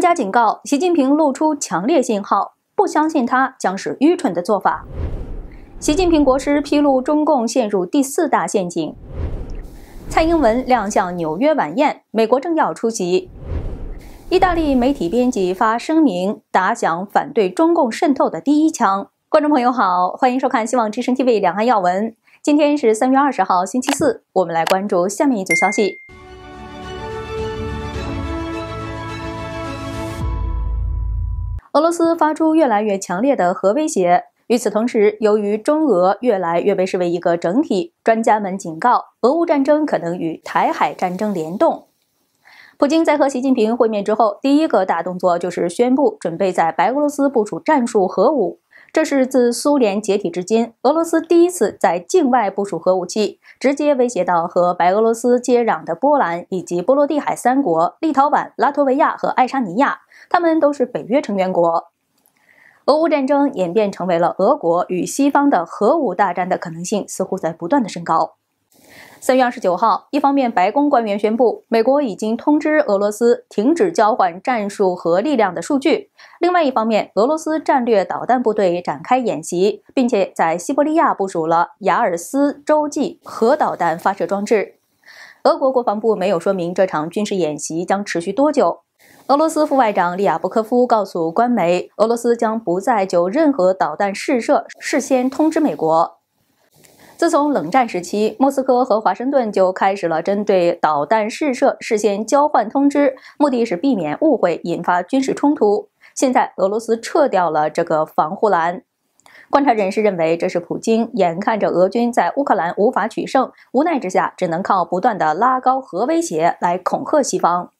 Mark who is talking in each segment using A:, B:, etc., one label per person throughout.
A: 专家警告，习近平露出强烈信号，不相信他将是愚蠢的做法。习近平国师披露中共陷入第四大陷阱。蔡英文亮相纽约晚宴，美国政要出席。意大利媒体编辑发声明，打响反对中共渗透的第一枪。观众朋友好，欢迎收看希望之声 TV 两岸要闻。今天是三月二十号，星期四，我们来关注下面一组消息。俄罗斯发出越来越强烈的核威胁。与此同时，由于中俄越来越被视为一个整体，专家们警告，俄乌战争可能与台海战争联动。普京在和习近平会面之后，第一个大动作就是宣布准备在白俄罗斯部署战术核武。这是自苏联解体至今，俄罗斯第一次在境外部署核武器，直接威胁到和白俄罗斯接壤的波兰以及波罗的海三国——立陶宛、拉脱维亚和爱沙尼亚，他们都是北约成员国。俄乌战争演变成为了俄国与西方的核武大战的可能性，似乎在不断的升高。三月二十九号，一方面，白宫官员宣布，美国已经通知俄罗斯停止交换战术核力量的数据；另外一方面，俄罗斯战略导弹部队展开演习，并且在西伯利亚部署了雅尔斯洲际核导弹发射装置。俄国国防部没有说明这场军事演习将持续多久。俄罗斯副外长利亚布科夫告诉官媒，俄罗斯将不再就任何导弹试射事先通知美国。自从冷战时期，莫斯科和华盛顿就开始了针对导弹试射事先交换通知，目的是避免误会引发军事冲突。现在俄罗斯撤掉了这个防护栏。观察人士认为，这是普京眼看着俄军在乌克兰无法取胜，无奈之下只能靠不断的拉高核威胁来恐吓西方。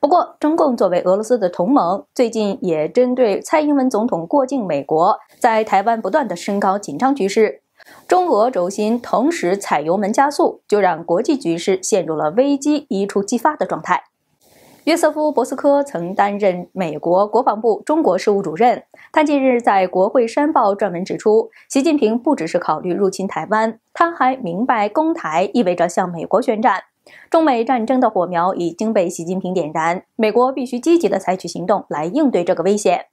A: 不过，中共作为俄罗斯的同盟，最近也针对蔡英文总统过境美国，在台湾不断的升高紧张局势。中俄轴心同时踩油门加速，就让国际局势陷入了危机一触即发的状态。约瑟夫·博斯科曾担任美国国防部中国事务主任，他近日在国会山报撰文指出，习近平不只是考虑入侵台湾，他还明白攻台意味着向美国宣战。中美战争的火苗已经被习近平点燃，美国必须积极的采取行动来应对这个危险。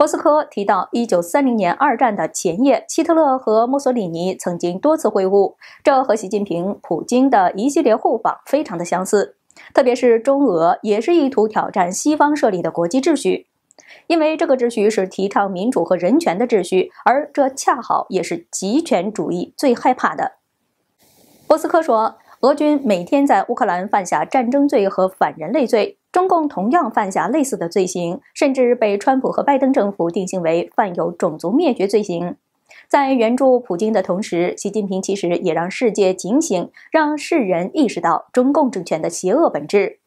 A: 博斯科提到，一九三零年二战的前夜，希特勒和墨索里尼曾经多次会晤，这和习近平、普京的一系列互访非常的相似。特别是中俄也是意图挑战西方设立的国际秩序，因为这个秩序是提倡民主和人权的秩序，而这恰好也是极权主义最害怕的。博斯科说，俄军每天在乌克兰犯下战争罪和反人类罪。中共同样犯下类似的罪行，甚至被川普和拜登政府定性为犯有种族灭绝罪行。在援助普京的同时，习近平其实也让世界警醒，让世人意识到中共政权的邪恶本质。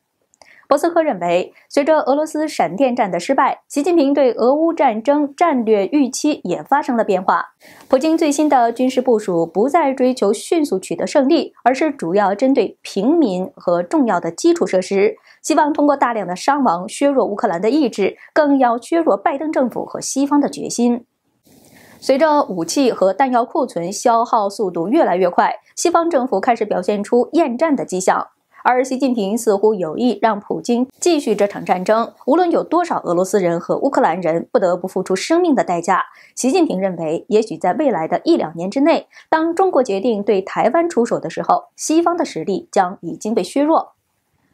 A: 博斯科认为，随着俄罗斯闪电战的失败，习近平对俄乌战争战略预期也发生了变化。普京最新的军事部署不再追求迅速取得胜利，而是主要针对平民和重要的基础设施，希望通过大量的伤亡削弱乌克兰的意志，更要削弱拜登政府和西方的决心。随着武器和弹药库存消耗速度越来越快，西方政府开始表现出厌战的迹象。而习近平似乎有意让普京继续这场战争，无论有多少俄罗斯人和乌克兰人不得不付出生命的代价。习近平认为，也许在未来的一两年之内，当中国决定对台湾出手的时候，西方的实力将已经被削弱。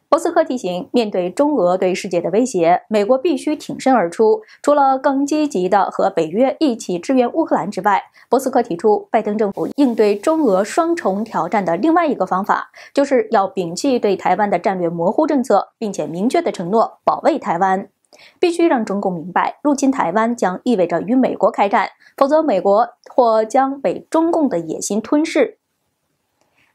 A: 博斯科提醒，面对中俄对世界的威胁，美国必须挺身而出。除了更积极的和北约一起支援乌克兰之外，博斯科提出，拜登政府应对中俄双重挑战的另外一个方法，就是要摒弃对台湾的战略模糊政策，并且明确的承诺保卫台湾。必须让中共明白，入侵台湾将意味着与美国开战，否则美国或将被中共的野心吞噬。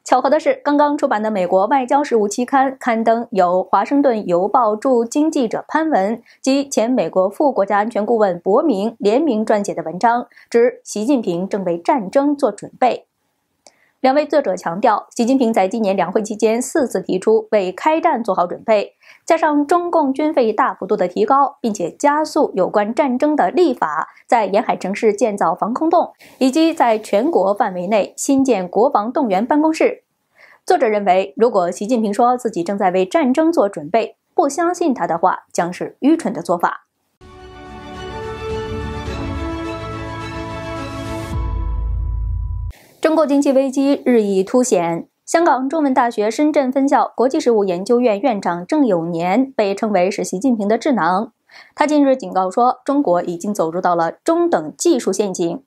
A: 巧合的是，刚刚出版的美国外交事务期刊刊登由《华盛顿邮报》驻京记者潘文及前美国副国家安全顾问伯明联名撰写的文章，指习近平正为战争做准备。两位作者强调，习近平在今年两会期间四次提出为开战做好准备，加上中共军费大幅度的提高，并且加速有关战争的立法，在沿海城市建造防空洞，以及在全国范围内新建国防动员办公室。作者认为，如果习近平说自己正在为战争做准备，不相信他的话将是愚蠢的做法。中国经济危机日益凸显。香港中文大学深圳分校国际事务研究院院长郑永年被称为是习近平的智囊。他近日警告说，中国已经走入到了中等技术陷阱。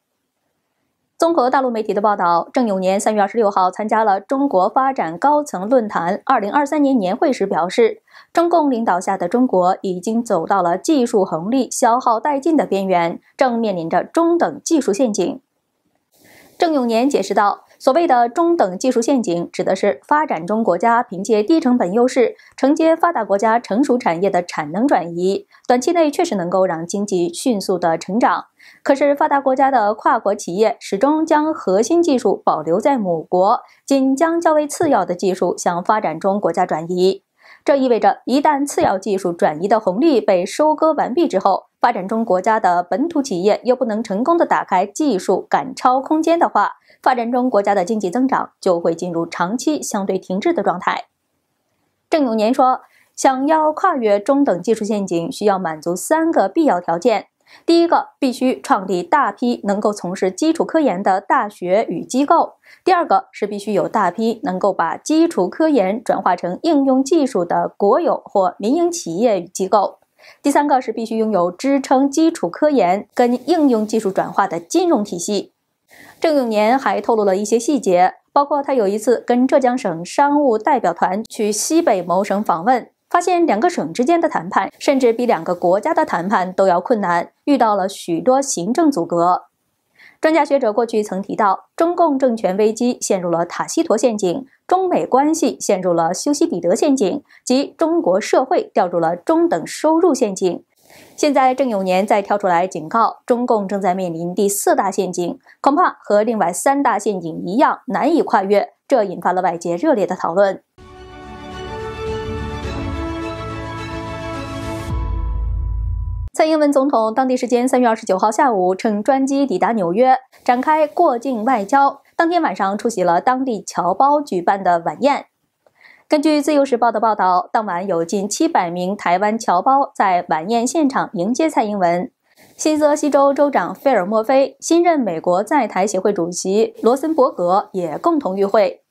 A: 综合大陆媒体的报道，郑永年三月二十六号参加了中国发展高层论坛二零二三年年会时表示，中共领导下的中国已经走到了技术红利消耗殆尽的边缘，正面临着中等技术陷阱。郑永年解释道。所谓的中等技术陷阱，指的是发展中国家凭借低成本优势承接发达国家成熟产业的产能转移，短期内确实能够让经济迅速的成长。可是，发达国家的跨国企业始终将核心技术保留在母国，仅将较为次要的技术向发展中国家转移。这意味着，一旦次要技术转移的红利被收割完毕之后，发展中国家的本土企业又不能成功的打开技术赶超空间的话，发展中国家的经济增长就会进入长期相对停滞的状态。郑永年说，想要跨越中等技术陷阱，需要满足三个必要条件：第一个，必须创立大批能够从事基础科研的大学与机构；第二个是必须有大批能够把基础科研转化成应用技术的国有或民营企业与机构；第三个是必须拥有支撑基础科研跟应用技术转化的金融体系。郑永年还透露了一些细节，包括他有一次跟浙江省商务代表团去西北某省访问，发现两个省之间的谈判甚至比两个国家的谈判都要困难，遇到了许多行政阻隔。专家学者过去曾提到，中共政权危机陷入了塔西佗陷阱，中美关系陷入了修昔底德陷阱，及中国社会掉入了中等收入陷阱。现在郑永年再跳出来警告，中共正在面临第四大陷阱，恐怕和另外三大陷阱一样难以跨越。这引发了外界热烈的讨论。蔡英文总统当地时间三月二十九号下午乘专机抵达纽约，展开过境外交。当天晚上出席了当地侨胞举办的晚宴。根据自由时报的报道，当晚有近七百名台湾侨胞在晚宴现场迎接蔡英文。新泽西州州长费尔莫菲、新任美国在台协会主席罗森伯格也共同与会。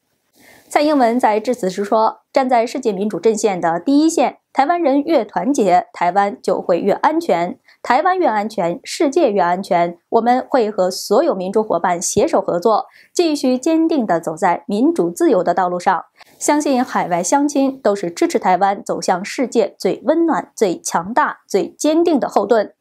A: 蔡英文在致辞时说：“站在世界民主阵线的第一线，台湾人越团结，台湾就会越安全。台湾越安全，世界越安全。我们会和所有民主伙伴携手合作，继续坚定地走在民主自由的道路上。”相信海外乡亲都是支持台湾走向世界最温暖、最强大、最坚定的后盾。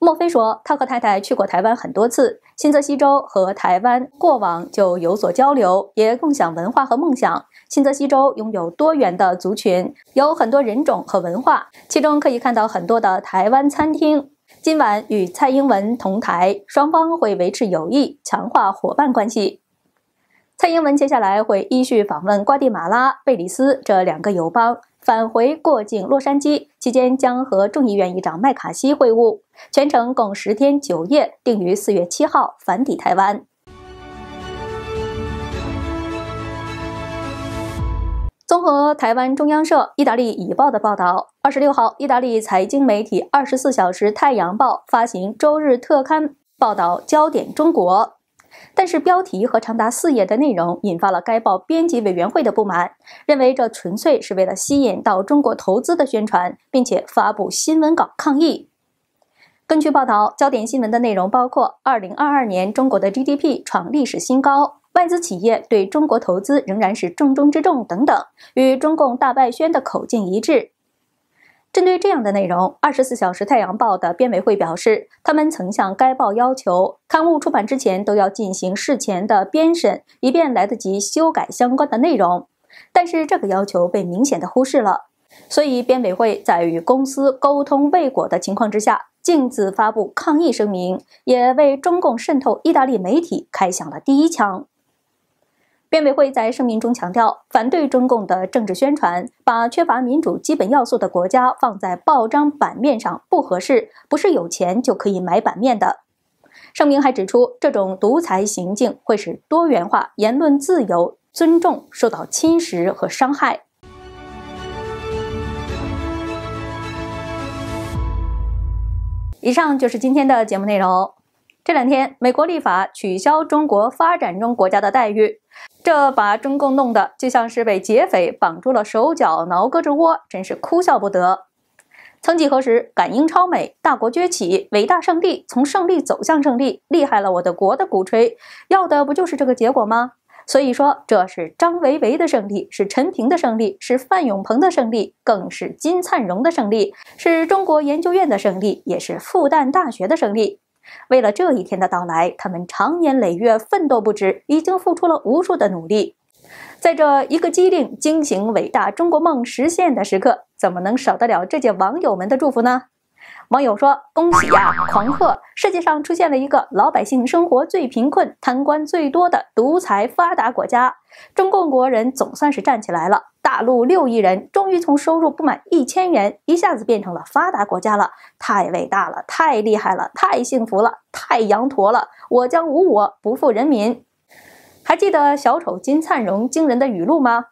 A: 莫非说，他和太太去过台湾很多次，新泽西州和台湾过往就有所交流，也共享文化和梦想。新泽西州拥有多元的族群，有很多人种和文化，其中可以看到很多的台湾餐厅。今晚与蔡英文同台，双方会维持友谊，强化伙伴关系。蔡英文接下来会依序访问瓜地马拉、贝里斯这两个友邦，返回过境洛杉矶，期间将和众议院议长麦卡锡会晤，全程共十天九夜，定于四月七号返抵台湾。综合台湾中央社、意大利《已报》的报道，二十六号，意大利财经媒体《二十四小时太阳报》发行周日特刊，报道焦点中国。但是标题和长达四页的内容引发了该报编辑委员会的不满，认为这纯粹是为了吸引到中国投资的宣传，并且发布新闻稿抗议。根据报道，焦点新闻的内容包括：二零二二年中国的 GDP 创历史新高，外资企业对中国投资仍然是重中之重等等，与中共大外宣的口径一致。针对这样的内容，《二十四小时太阳报》的编委会表示，他们曾向该报要求，刊物出版之前都要进行事前的编审，以便来得及修改相关的内容。但是这个要求被明显的忽视了，所以编委会在与公司沟通未果的情况之下，径自发布抗议声明，也为中共渗透意大利媒体开响了第一枪。编委会在声明中强调反对中共的政治宣传把缺乏民主基本要素的国家放在报章版面上不合适不是有钱就可以买版面的。声明还指出这种独裁行径会使多元化言论自由尊重受到侵蚀和伤害。以上就是今天的节目内容。这两天美国立法取消中国发展中国家的待遇。这把中共弄得就像是被劫匪绑住了手脚，挠胳肢窝，真是哭笑不得。曾几何时，感英超美，大国崛起，伟大胜利，从胜利走向胜利，厉害了我的国的鼓吹，要的不就是这个结果吗？所以说，这是张维维的胜利，是陈平的胜利，是范永鹏的胜利，更是金灿荣的胜利，是中国研究院的胜利，也是复旦大学的胜利。为了这一天的到来，他们长年累月奋斗不止，已经付出了无数的努力。在这一个机灵、惊醒伟大中国梦实现的时刻，怎么能少得了这届网友们的祝福呢？网友说：“恭喜呀，狂贺！世界上出现了一个老百姓生活最贫困、贪官最多的独裁发达国家，中共国人总算是站起来了。大陆六亿人终于从收入不满一千元，一下子变成了发达国家了，太伟大了，太厉害了，太幸福了，太羊驼了！我将无我，不负人民。还记得小丑金灿荣惊人的语录吗？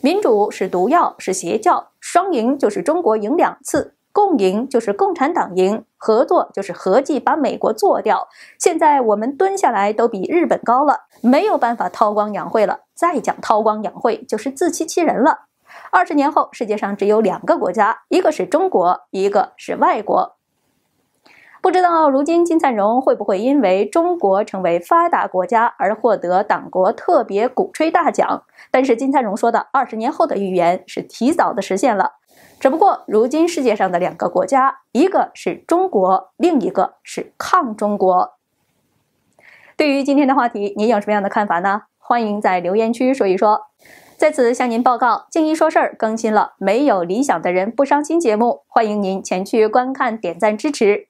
A: 民主是毒药，是邪教，双赢就是中国赢两次。”共赢就是共产党赢，合作就是合计把美国做掉。现在我们蹲下来都比日本高了，没有办法韬光养晦了。再讲韬光养晦，就是自欺欺人了。二十年后，世界上只有两个国家，一个是中国，一个是外国。不知道如今金灿荣会不会因为中国成为发达国家而获得党国特别鼓吹大奖？但是金灿荣说的二十年后的预言是提早的实现了。只不过，如今世界上的两个国家，一个是中国，另一个是抗中国。对于今天的话题，您有什么样的看法呢？欢迎在留言区说一说。在此向您报告，静一说事儿更新了《没有理想的人不伤心》节目，欢迎您前去观看、点赞支持。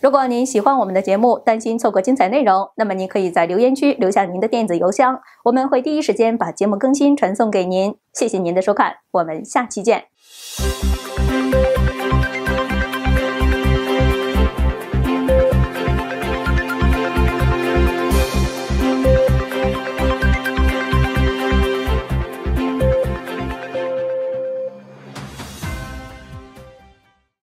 A: 如果您喜欢我们的节目，担心错过精彩内容，那么您可以在留言区留下您的电子邮箱，我们会第一时间把节目更新传送给您。谢谢您的收看，我们下期见。Thank you.